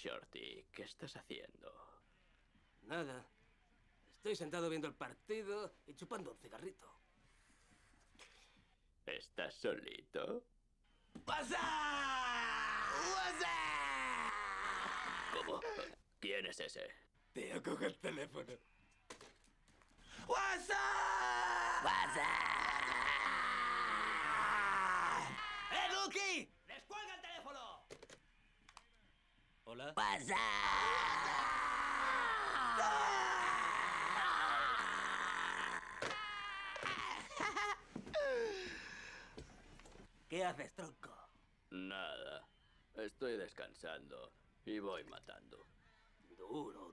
Shorty, ¿qué estás haciendo? Nada. Estoy sentado viendo el partido y chupando un cigarrito. ¿Estás solito? ¡Pasa! ¿Cómo? ¿Quién es ese? Tío, coge el teléfono. ¡WhatsApp! ¡WhatsApp! ¿Hola? ¿Qué haces, tronco? Nada. Estoy descansando y voy matando. Duro, duro.